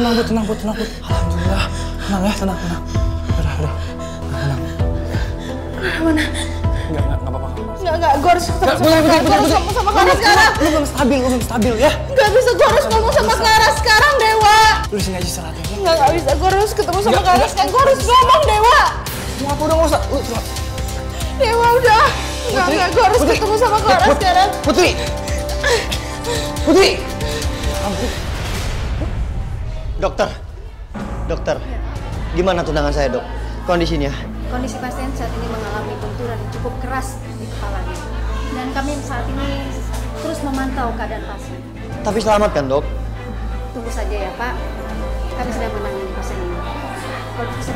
tenang bu, tenang bu, tenang bu. Alhamdulillah. Tenang ya, tenang, tenang. Udah, udah. Tenang. Mana? Enggak, enggak, enggak apa-apa. Enggak, enggak, gue harus ketemu sama boleh, Clara. boleh, ngomong sama Clara sekarang. Lu belum stabil, lu belum stabil ya. Enggak bisa, gue harus ngomong sama Clara sekarang, Dewa. Lu sini aja istirahat ya. Enggak, enggak bisa, gue harus ketemu sama Clara sekarang. Gue harus ngomong, Dewa. Apa udah nggak usah. Lu. Dewa, udah. Enggak, enggak, gue harus ketemu sama Clara Put- sekarang. Putri. Putri. Ampun. Dokter, dokter, gimana tunangan saya dok? Kondisinya? Kondisi pasien saat ini mengalami benturan yang cukup keras di kepalanya. Dan kami saat ini terus memantau keadaan pasien. Tapi selamat kan dok? Tunggu saja ya Pak. Kami sedang menangani pasien ini. Kalau permisi.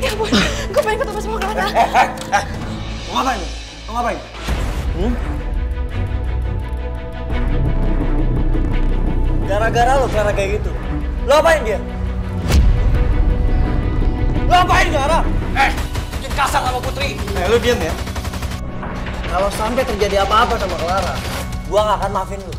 Ya ampun, gue pengen ketemu sama Clara. Mau ngapain? Mau ngapain? Hmm? Gara-gara lo Clara kayak gitu. Lo apain dia? Lo apain Clara? Eh, bikin kasar sama Putri. Eh, lu diam ya. Kalau sampai terjadi apa-apa sama Clara, gua gak akan maafin lu.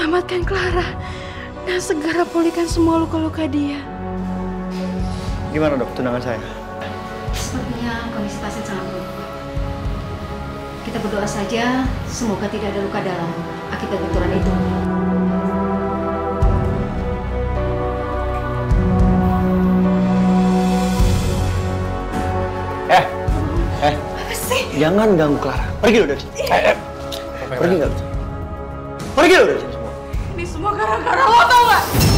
Selamatkan Clara dan segera pulihkan semua luka-luka dia. Gimana dok tunangan saya? Sepertinya kondisi pasien sangat buruk. Kita berdoa saja semoga tidak ada luka dalam akibat benturan itu. Eh, eh, Apa sih? jangan ganggu Clara. Pergi lo dari sini. Eh, eh. Pergi nggak? Pergi lo dari sini. Ini semua gara-gara lo tau gak?